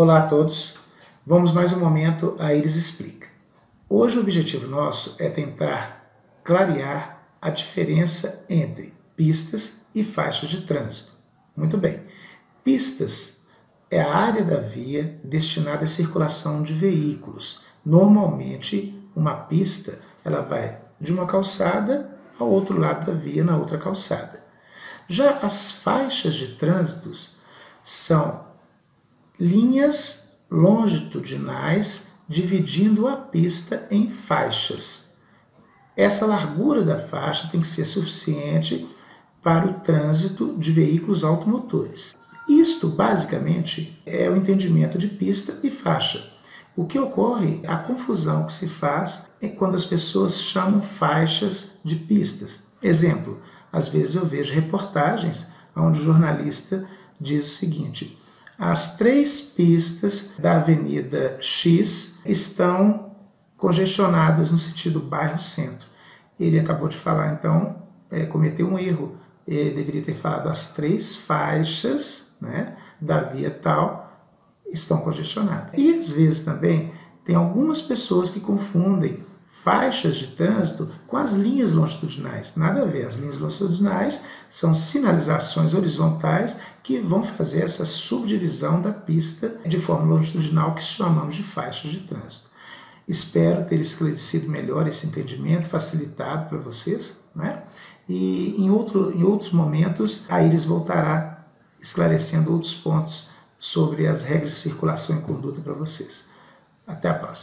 Olá a todos, vamos mais um momento a Iris Explica. Hoje o objetivo nosso é tentar clarear a diferença entre pistas e faixas de trânsito. Muito bem, pistas é a área da via destinada à circulação de veículos. Normalmente, uma pista ela vai de uma calçada ao outro lado da via, na outra calçada. Já as faixas de trânsito são linhas longitudinais dividindo a pista em faixas. Essa largura da faixa tem que ser suficiente para o trânsito de veículos automotores. Isto, basicamente, é o entendimento de pista e faixa. O que ocorre, a confusão que se faz é quando as pessoas chamam faixas de pistas. Exemplo, às vezes eu vejo reportagens onde o jornalista diz o seguinte: as três pistas da Avenida X estão congestionadas no sentido bairro-centro. Ele acabou de falar, então, é, cometeu um erro. Ele deveria ter falado as três faixas né, da via tal estão congestionadas. E às vezes também tem algumas pessoas que confundem faixas de trânsito com as linhas longitudinais. Nada a ver. As linhas longitudinais são sinalizações horizontais que vão fazer essa subdivisão da pista de forma longitudinal que chamamos de faixas de trânsito. Espero ter esclarecido melhor esse entendimento, facilitado para vocês. Né? E em, outro, em outros momentos, a Iris voltará esclarecendo outros pontos sobre as regras de circulação e conduta para vocês. Até a próxima.